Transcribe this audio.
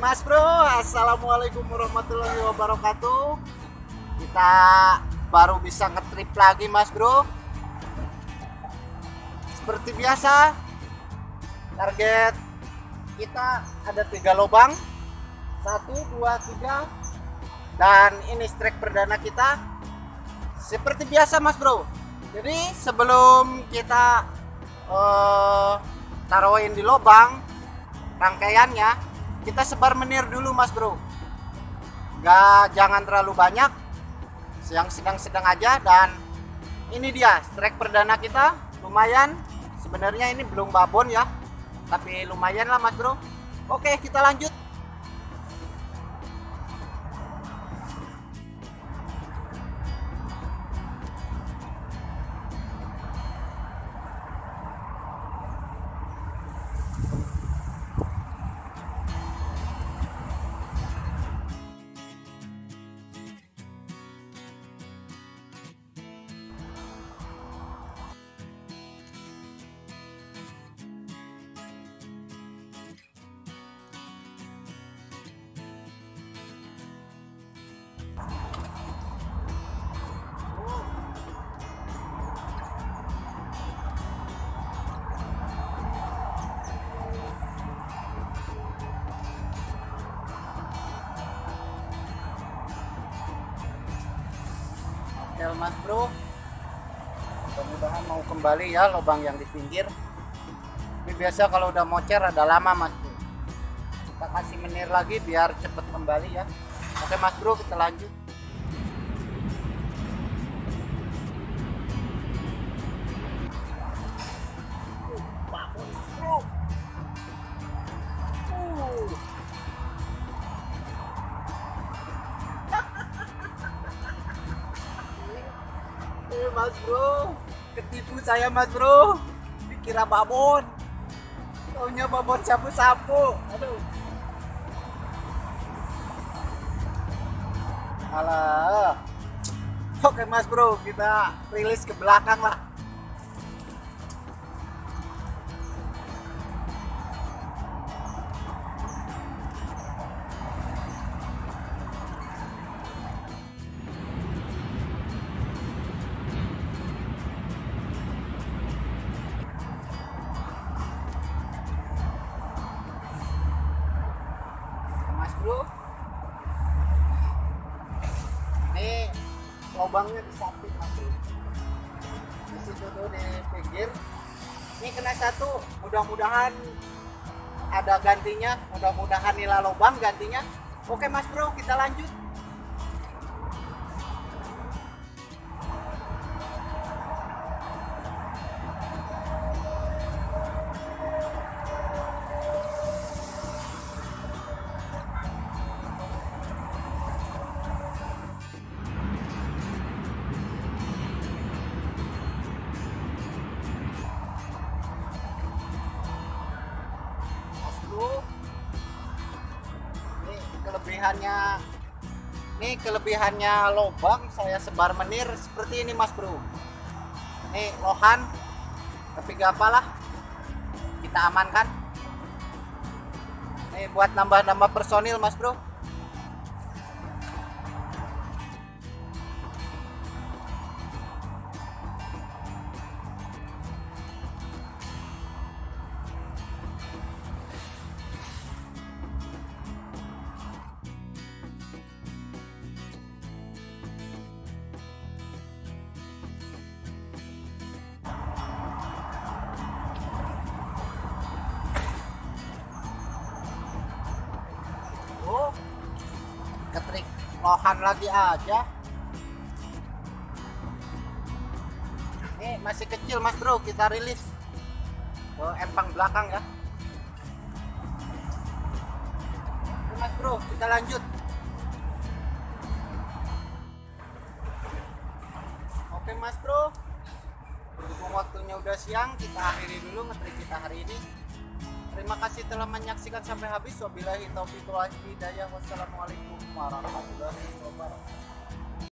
Mas Bro, Assalamualaikum warahmatullahi wabarakatuh. Kita baru bisa ngetrip lagi Mas Bro. Seperti biasa, target. Kita ada tiga lubang, satu, dua, tiga, dan ini strike perdana kita. Seperti biasa Mas Bro. Jadi sebelum kita eh, taruhin di lubang rangkaiannya, kita sebar menir dulu Mas Bro. Gak jangan terlalu banyak, yang sedang-sedang aja. Dan ini dia strike perdana kita. Lumayan. Sebenarnya ini belum babon ya tapi lumayan lah mas bro. Oke kita lanjut Oke mas bro. Mudah-mudahan mau kembali ya lubang yang di pinggir. Ini biasa kalau udah mocer ada lama mas bro. Kita kasih menir lagi biar cepet kembali ya. Oke mas bro kita lanjut mas bro, ketipu saya mas bro, dikira babon, taunya babon sapu-sapu, aduh. Alah, oke mas bro, kita rilis ke belakang lah. Lubangnya di samping bro. Di situ tuh di pinggir. Ini kena satu, mudah-mudahan ada gantinya, mudah-mudahan nilai lubang gantinya. Oke mas bro, kita lanjut. Kelebihannya, ini kelebihannya lubang saya sebar menir seperti ini mas bro. Ini lohan, tapi gak apalah, kita amankan. Ini buat nambah-nambah personil mas bro. Ketrik lohan lagi aja. Ini masih kecil mas bro, kita rilis ke empang belakang ya. Oke, mas bro, kita lanjut. Oke mas bro, berhubung waktunya udah siang kita akhiri dulu ngetrik kita hari ini terima kasih telah menyaksikan sampai habis. Wabillahi taufiq wal hidayah. Wassalamualaikum warahmatullahi wabarakatuh